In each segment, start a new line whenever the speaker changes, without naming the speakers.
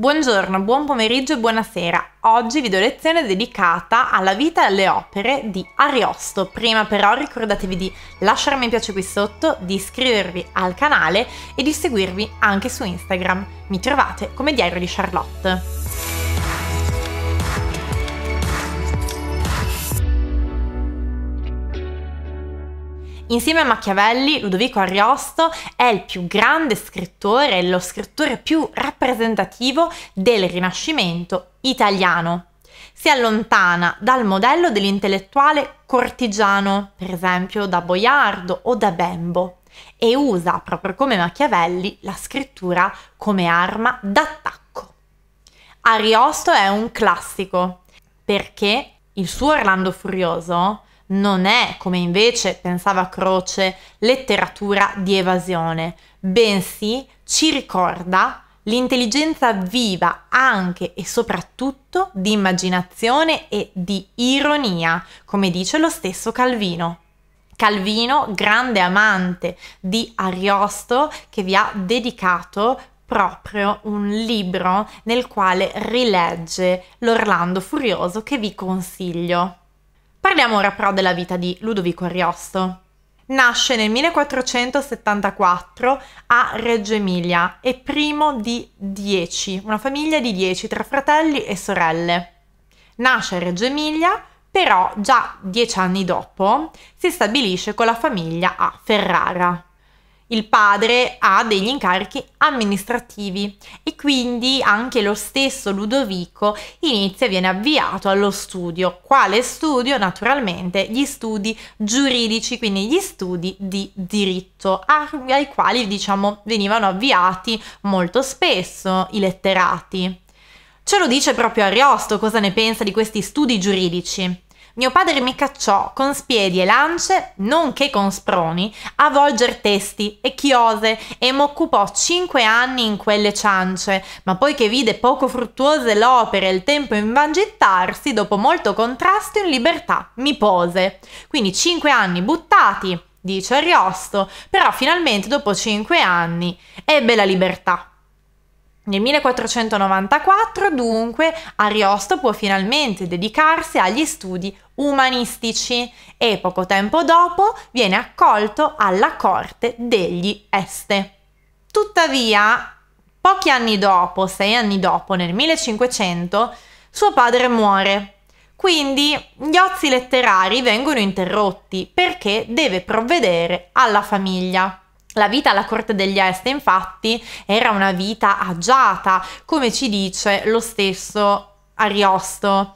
Buongiorno, buon pomeriggio e buonasera. Oggi video lezione dedicata alla vita e alle opere di Ariosto. Prima però ricordatevi di lasciare mi piace qui sotto, di iscrivervi al canale e di seguirvi anche su Instagram. Mi trovate come Diario di Charlotte. Insieme a Machiavelli, Ludovico Ariosto è il più grande scrittore, lo scrittore più rappresentativo del Rinascimento italiano. Si allontana dal modello dell'intellettuale cortigiano, per esempio da Boiardo o da Bembo, e usa, proprio come Machiavelli, la scrittura come arma d'attacco. Ariosto è un classico perché il suo Orlando Furioso non è, come invece pensava Croce, letteratura di evasione, bensì ci ricorda l'intelligenza viva anche e soprattutto di immaginazione e di ironia, come dice lo stesso Calvino. Calvino, grande amante di Ariosto, che vi ha dedicato proprio un libro nel quale rilegge l'Orlando Furioso che vi consiglio. Parliamo ora però della vita di Ludovico Ariosto. Nasce nel 1474 a Reggio Emilia, è primo di dieci, una famiglia di dieci tra fratelli e sorelle. Nasce a Reggio Emilia, però già dieci anni dopo si stabilisce con la famiglia a Ferrara il padre ha degli incarichi amministrativi e quindi anche lo stesso Ludovico inizia e viene avviato allo studio. Quale studio? Naturalmente gli studi giuridici, quindi gli studi di diritto, ai quali diciamo venivano avviati molto spesso i letterati. Ce lo dice proprio Ariosto cosa ne pensa di questi studi giuridici. Mio padre mi cacciò con spiedi e lance, nonché con sproni, a volger testi e chiose e m'occupò cinque anni in quelle ciance, ma poi che vide poco fruttuose l'opera e il tempo invangittarsi, dopo molto contrasto in libertà mi pose. Quindi cinque anni buttati, dice Ariosto, però finalmente dopo cinque anni ebbe la libertà. Nel 1494 dunque Ariosto può finalmente dedicarsi agli studi umanistici e poco tempo dopo viene accolto alla corte degli Este. Tuttavia, pochi anni dopo, sei anni dopo, nel 1500, suo padre muore. Quindi gli ozi letterari vengono interrotti perché deve provvedere alla famiglia. La vita alla corte degli Este, infatti, era una vita agiata, come ci dice lo stesso Ariosto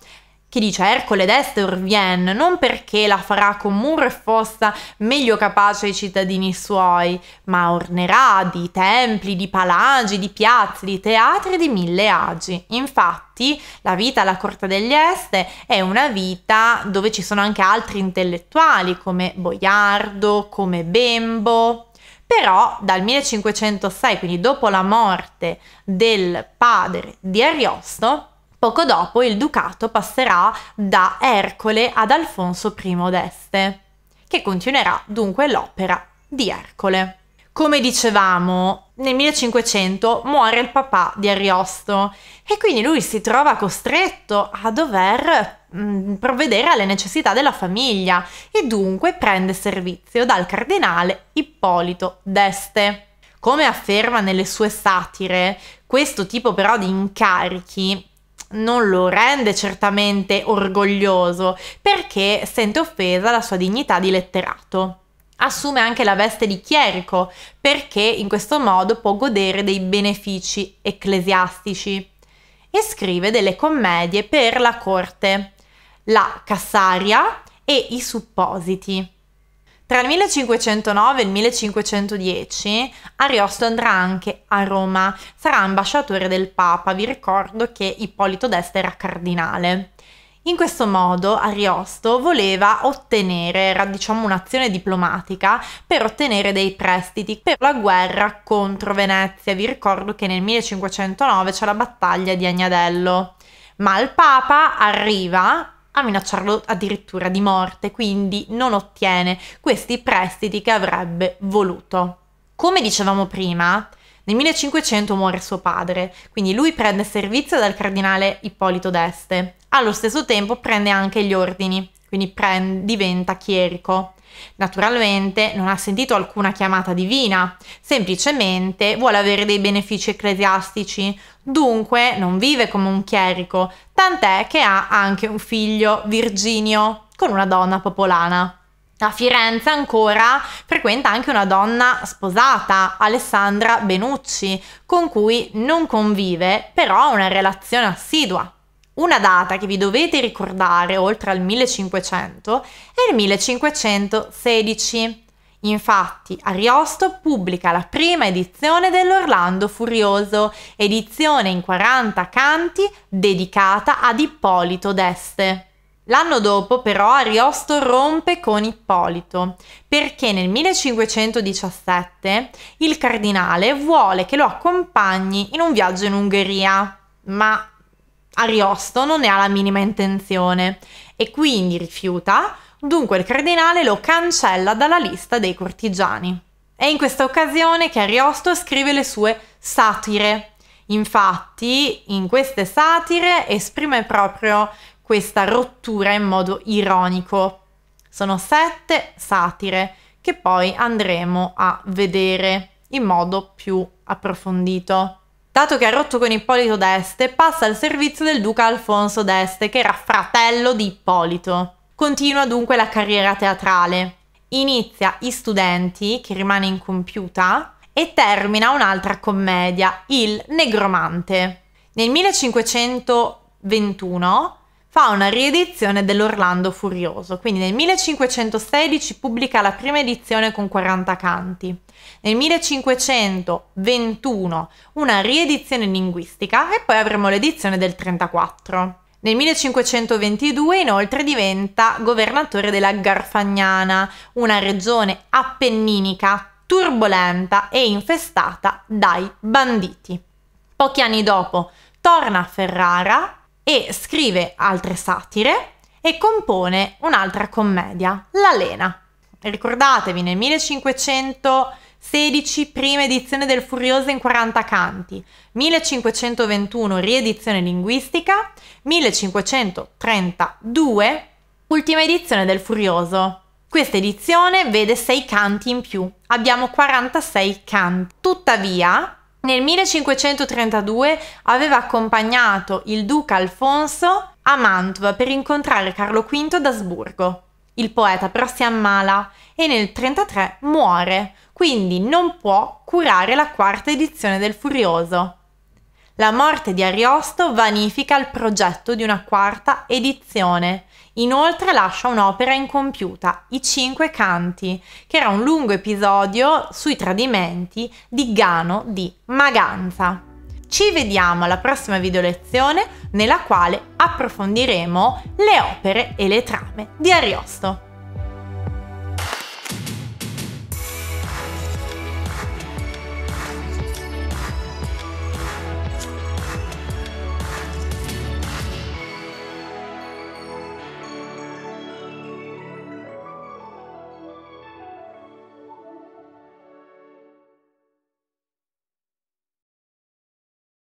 che dice Ercole d'Este Orvien, non perché la farà con muro e fossa meglio capace ai cittadini suoi, ma ornerà di templi, di palagi, di piazze, di teatri di mille agi. Infatti, la vita alla corte degli Este è una vita dove ci sono anche altri intellettuali come Boiardo, come Bembo. Però dal 1506, quindi dopo la morte del padre di Ariosto, Poco dopo il ducato passerà da Ercole ad Alfonso I d'Este, che continuerà dunque l'opera di Ercole. Come dicevamo, nel 1500 muore il papà di Ariosto e quindi lui si trova costretto a dover mh, mm, provvedere alle necessità della famiglia e dunque prende servizio dal cardinale Ippolito d'Este. Come afferma nelle sue satire, questo tipo però di incarichi non lo rende certamente orgoglioso perché sente offesa la sua dignità di letterato. Assume anche la veste di chierico perché in questo modo può godere dei benefici ecclesiastici e scrive delle commedie per la corte, la Cassaria e i Suppositi. Tra il 1509 e il 1510 Ariosto andrà anche a Roma, sarà ambasciatore del Papa, vi ricordo che Ippolito d'Este era cardinale. In questo modo Ariosto voleva ottenere, era diciamo un'azione diplomatica per ottenere dei prestiti per la guerra contro Venezia. Vi ricordo che nel 1509 c'è la battaglia di Agnadello. Ma il Papa arriva a minacciarlo addirittura di morte, quindi non ottiene questi prestiti che avrebbe voluto. Come dicevamo prima, Nel 1500 muore suo padre, quindi lui prende servizio dal cardinale Ippolito d'Este. Allo stesso tempo prende anche gli ordini, quindi diventa chierico. Naturalmente non ha sentito alcuna chiamata divina, semplicemente vuole avere dei benefici ecclesiastici, dunque non vive come un chierico, tant'è che ha anche un figlio, Virginio, con una donna popolana. A Firenze ancora frequenta anche una donna sposata, Alessandra Benucci, con cui non convive, però ha una relazione assidua. Una data che vi dovete ricordare oltre al 1500 è il 1516. Infatti Ariosto pubblica la prima edizione dell'Orlando Furioso, edizione in 40 canti dedicata ad Ippolito d'Este. L'anno dopo però Ariosto rompe con Ippolito perché nel 1517 il cardinale vuole che lo accompagni in un viaggio in Ungheria, ma Ariosto non ne ha la minima intenzione e quindi rifiuta, dunque il cardinale lo cancella dalla lista dei cortigiani. È in questa occasione che Ariosto scrive le sue satire. Infatti, in queste satire esprime proprio questa rottura in modo ironico. Sono sette satire che poi andremo a vedere in modo più approfondito. Dato che ha rotto con Ippolito d'Este, passa al servizio del duca Alfonso d'Este, che era fratello di Ippolito. Continua dunque la carriera teatrale. Inizia I studenti, che rimane incompiuta, e termina un'altra commedia, Il Negromante. Nel 1521 fa una riedizione dell'Orlando Furioso, quindi nel 1516 pubblica la prima edizione con 40 canti, nel 1521 una riedizione linguistica e poi avremo l'edizione del 34. Nel 1522 inoltre diventa governatore della Garfagnana, una regione appenninica turbolenta e infestata dai banditi. Pochi anni dopo torna a Ferrara e scrive altre satire e compone un'altra commedia, La Lena. Ricordatevi, nel 1516 prima edizione del Furioso in 40 canti, 1521 riedizione linguistica, 1532 ultima edizione del Furioso. Questa edizione vede 6 canti in più, abbiamo 46 canti. Tuttavia, nel 1532 aveva accompagnato il duca Alfonso a Mantova per incontrare Carlo V d'Asburgo. Il poeta però si ammala e nel 33 muore, quindi non può curare la quarta edizione del Furioso. La morte di Ariosto vanifica il progetto di una quarta edizione Inoltre lascia un'opera incompiuta, I Cinque Canti, che era un lungo episodio sui tradimenti di Gano di Maganza. Ci vediamo alla prossima video lezione nella quale approfondiremo le opere e le trame di Ariosto.